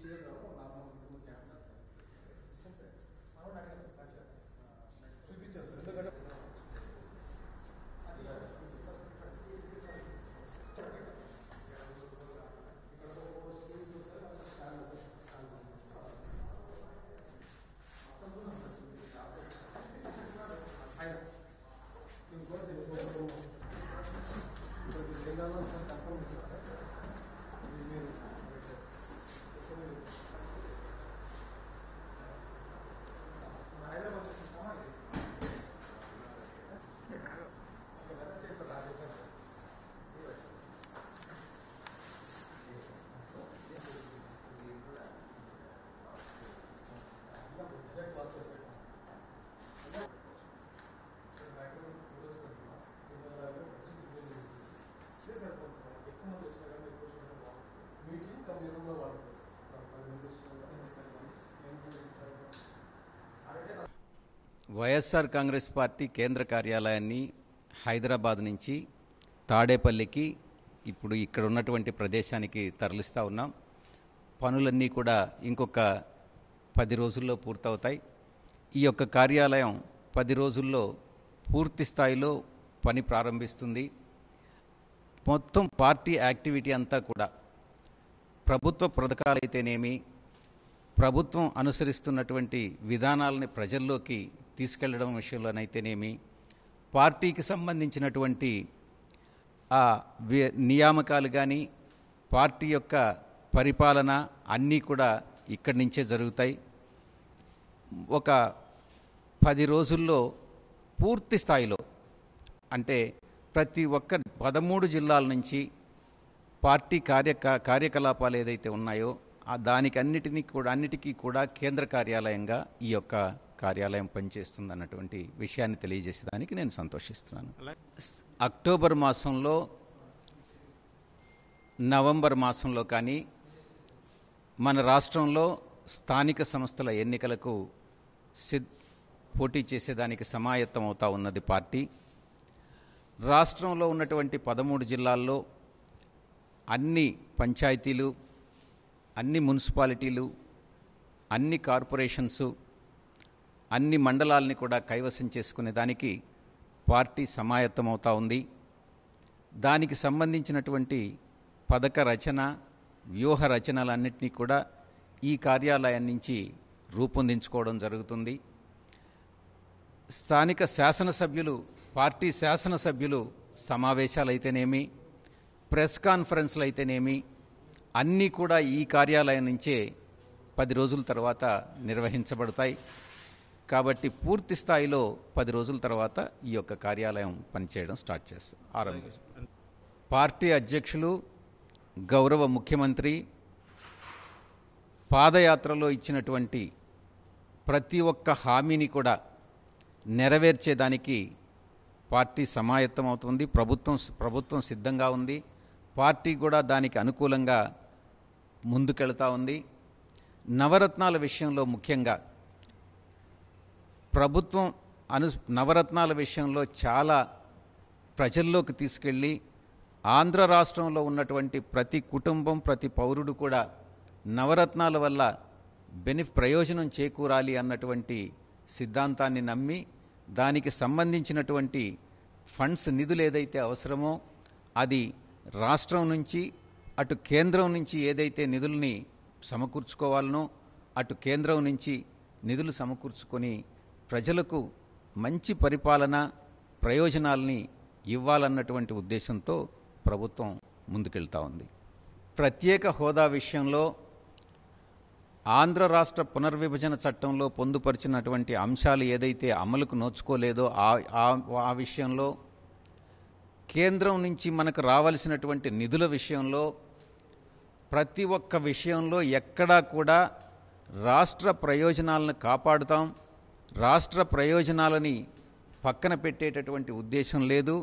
cheer up on our own. Simple. I don't YSR Congress party కేంద్ర కార్యాలయాన్ని హైదరాబాద్ నుంచి తాడేపల్లికి ఇప్పుడు ఇక్కడ ఉన్నటువంటి ప్రదేశానికి తరలిస్తూ ఉన్నాం. పనులన్నీ కూడా ఇంకొక పది రోజుల్లో పూర్తవుతాయి. ఈ యొక్క కార్యాలయం పది రోజుల్లో పూర్తి స్థాయిలో పని ప్రారంభిస్తుంది. మొత్తం పార్టీ యాక్టివిటీ అంతా కూడా ప్రభుత్వ పథకాలైతేనేమి ప్రభుత్వం అనుసరిస్తున్నటువంటి విధానాలని ప్రజల్లోకి తీసుకెళ్ళడం విషయంలోనైతేనేమి పార్టీకి సంబంధించినటువంటి ఆ వి- నియామకాలు కానీ పార్టీ యొక్క పరిపాలన అన్నీ కూడా ఇక్కడి నుంచే జరుగుతాయి. ఒక పది రోజుల్లో పూర్తి స్థాయిలో అంటే ప్రతి ఒక్క పదమూడు జిల్లాల నుంచి పార్టీ కార్య కార్యకలాపాలు ఏదైతే ఉన్నాయో ఆ దానికి అన్నిటినీ కూడా అన్నిటికీ కూడా కేంద్ర కార్యాలయంగా ఈ యొక్క కార్యాలయం పనిచేస్తుంది అన్నటువంటి విషయాన్ని తెలియజేసేదానికి నేను సంతోషిస్తున్నాను. అక్టోబర్ మాసంలో నవంబర్ మాసంలో కానీ మన రాష్ట్రంలో స్థానిక సంస్థల ఎన్నికలకు సిద్ పోటీ చేసేదానికి సమాయత్తం అవుతా ఉన్నది పార్టీ. రాష్ట్రంలో ఉన్నటువంటి పదమూడు జిల్లాల్లో అన్ని పంచాయతీలు అన్ని మున్సిపాలిటీలు అన్ని కార్పొరేషన్స్ అన్ని మండలాల్ని కూడా కైవసం చేసుకునే దానికి పార్టీ సమాయత్తమవుతా ఉంది. దానికి సంబంధించినటువంటి పథక రచన వ్యూహ రచనలన్నింటినీ కూడా ఈ కార్యాలయం నుంచి రూపొందించుకోవడం జరుగుతుంది. స్థానిక శాసనసభ్యులు పార్టీ శాసనసభ్యులు సమావేశాలు అయితేనేమి ప్రెస్ కాన్ఫరెన్స్లు అయితేనేమి అన్నీ కూడా ఈ కార్యాలయం నుంచే పది రోజుల తర్వాత నిర్వహించబడతాయి. కాబట్టి పూర్తి స్థాయిలో పది రోజుల తర్వాత ఈ యొక్క కార్యాలయం పనిచేయడం స్టార్ట్ చేస్తాం ఆరంభిస్తాం పార్టీ అధ్యక్షులు గౌరవ ముఖ్యమంత్రి పాదయాత్రలో ఇచ్చినటువంటి ప్రతి ఒక్క హామీని కూడా నెరవేర్చేదానికి పార్టీ సమాయత్తం అవుతుంది ప్రభుత్వం ప్రభుత్వం సిద్ధంగా ఉంది. పార్టీ కూడా దానికి అనుకూలంగా ముందుకెళ్తా ఉంది. నవరత్నాల విషయంలో ముఖ్యంగా ప్రభుత్వం అను నవరత్నాల విషయంలో చాలా ప్రజల్లోకి తీసుకెళ్ళి ఆంధ్ర రాష్ట్రంలో ఉన్నటువంటి ప్రతి కుటుంబం ప్రతి పౌరుడు కూడా నవరత్నాల వల్ల బెని ప్రయోజనం చేకూరాలి అన్నటువంటి సిద్ధాంతాన్ని నమ్మి దానికి సంబంధించినటువంటి ఫండ్స్ నిధులు ఏదైతే అవసరమో అది రాష్ట్రం నుంచి అటు కేంద్రం నుంచి ఏదైతే నిధుల్ని సమకూర్చుకోవాలనో అటు కేంద్రం నుంచి నిధులు సమకూర్చుకొని ప్రజలకు మంచి పరిపాలన ప్రయోజనాల్ని ఇవ్వాలన్నటువంటి ఉద్దేశంతో ప్రభుత్వం ముందుకెళ్తా ఉంది. ప్రత్యేక హోదా విషయంలో ఆంధ్ర రాష్ట్ర పునర్విభజన చట్టంలో పొందుపరిచినటువంటి అంశాలు ఏదైతే అమలుకు నోచుకోలేదో ఆ ఆ- ఆ విషయంలో కేంద్రం నుంచి మనకు రావాల్సినటువంటి నిధుల విషయంలో ప్రతి ఒక్క విషయంలో ఎక్కడా కూడా రాష్ట్ర ప్రయోజనాలను కాపాడుతాం. రాష్ట్ర ప్రయోజనాలని పక్కన పెట్టేటటువంటి ఉద్దేశం లేదు.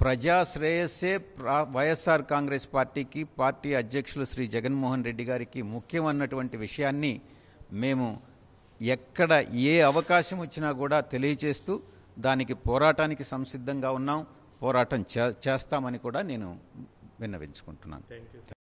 ప్రజా శ్రేయస్సే వైఎస్ఆర్ కాంగ్రెస్ పార్టీకి పార్టీ అధ్యక్షులు శ్రీ జగన్మోహన్ రెడ్డి గారికి ముఖ్యం అన్నటువంటి విషయాన్ని మేము ఎక్కడ ఏ అవకాశం వచ్చినా కూడా తెలియచేస్తూ దానికి పోరాటానికి సంసిద్ధంగా ఉన్నాం. పోరాటం చే చేస్తామని కూడా నేను విన్నవించుకుంటున్నాను.